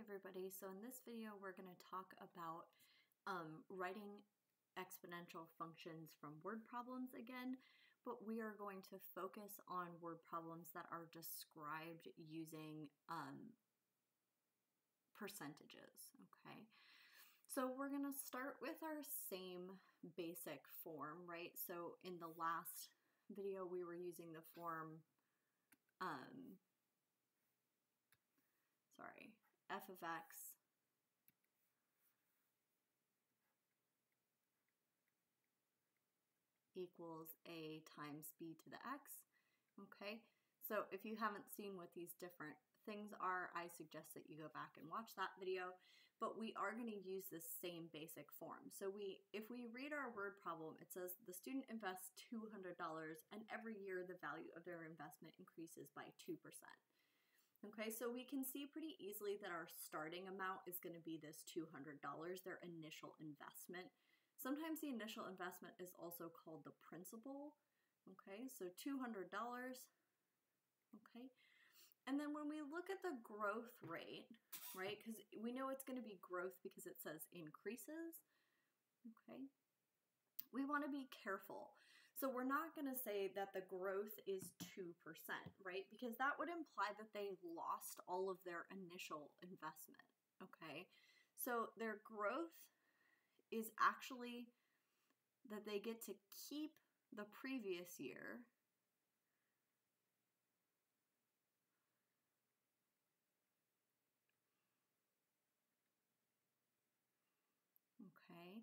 everybody. So in this video, we're going to talk about um, writing exponential functions from word problems again, but we are going to focus on word problems that are described using um, percentages, okay? So we're going to start with our same basic form, right? So in the last video, we were using the form, um, sorry, f of x equals a times b to the x. Okay, so if you haven't seen what these different things are, I suggest that you go back and watch that video, but we are going to use the same basic form. So we, if we read our word problem, it says the student invests $200 and every year the value of their investment increases by 2%. Okay, so we can see pretty easily that our starting amount is going to be this $200, their initial investment. Sometimes the initial investment is also called the principal. Okay, so $200. Okay, and then when we look at the growth rate, right, because we know it's going to be growth because it says increases. Okay, we want to be careful. So we're not going to say that the growth is 2%, right? Because that would imply that they lost all of their initial investment, okay? So their growth is actually that they get to keep the previous year okay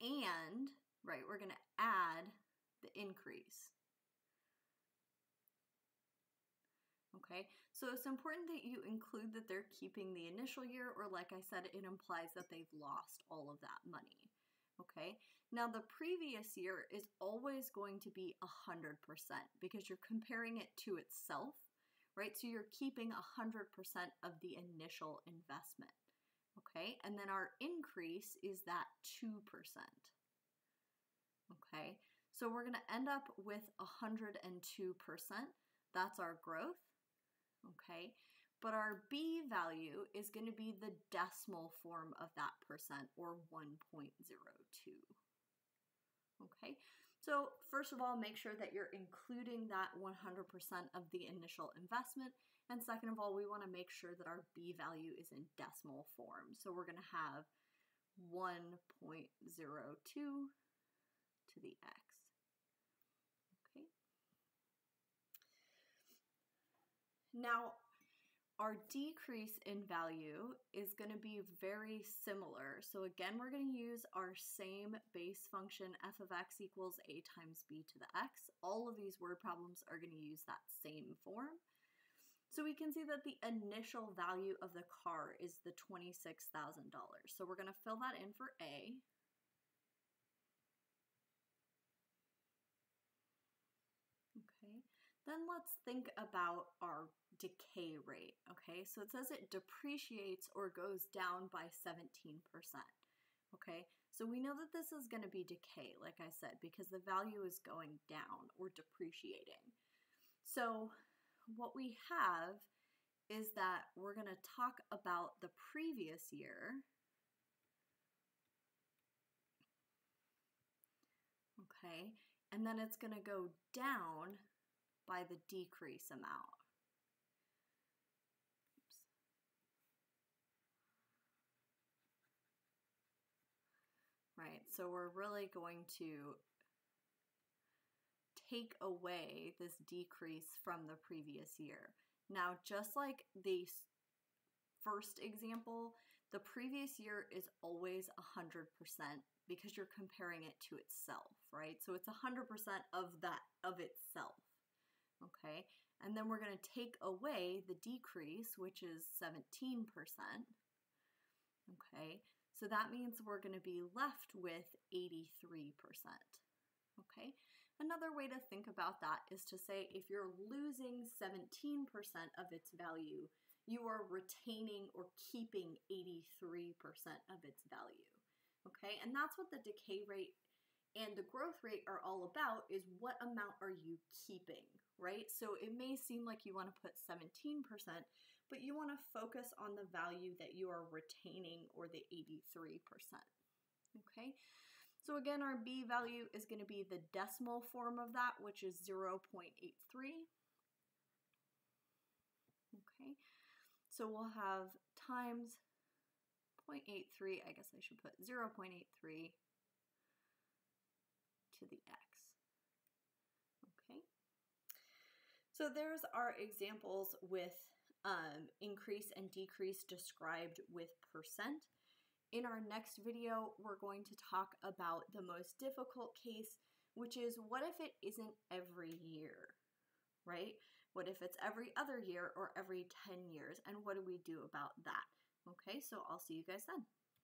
and, right, we're going to add the increase. Okay, so it's important that you include that they're keeping the initial year, or like I said, it implies that they've lost all of that money. Okay, now the previous year is always going to be 100% because you're comparing it to itself, right? So you're keeping 100% of the initial investment okay? And then our increase is that 2%, okay? So we're gonna end up with 102%. That's our growth, okay? But our B value is gonna be the decimal form of that percent or 1.02. Okay, so first of all, make sure that you're including that 100% of the initial investment. And second of all, we wanna make sure that our B value is in decimal form. So we're gonna have 1.02 to the X. Okay. Now, our decrease in value is going to be very similar. So again, we're going to use our same base function f of x equals a times b to the x. All of these word problems are going to use that same form. So we can see that the initial value of the car is the $26,000. So we're going to fill that in for A. Okay, then let's think about our decay rate. Okay, so it says it depreciates or goes down by 17%. Okay, so we know that this is going to be decay, like I said, because the value is going down or depreciating. So what we have is that we're going to talk about the previous year. Okay, and then it's going to go down by the decrease amount. Oops. Right, so we're really going to take away this decrease from the previous year. Now, just like the first example, the previous year is always 100% because you're comparing it to itself, right? So it's 100% of that of itself. Okay? And then we're going to take away the decrease, which is 17%. Okay? So that means we're going to be left with 83%. Okay? Another way to think about that is to say if you're losing 17% of its value, you are retaining or keeping 83% of its value okay? And that's what the decay rate and the growth rate are all about is what amount are you keeping, right? So it may seem like you want to put 17%, but you want to focus on the value that you are retaining or the 83%. Okay, so again, our B value is going to be the decimal form of that, which is 0.83. Okay, so we'll have times 0.83, I guess I should put 0.83 to the x. Okay, so there's our examples with um, increase and decrease described with percent. In our next video, we're going to talk about the most difficult case, which is what if it isn't every year, right? What if it's every other year or every 10 years? And what do we do about that? Okay, so I'll see you guys then.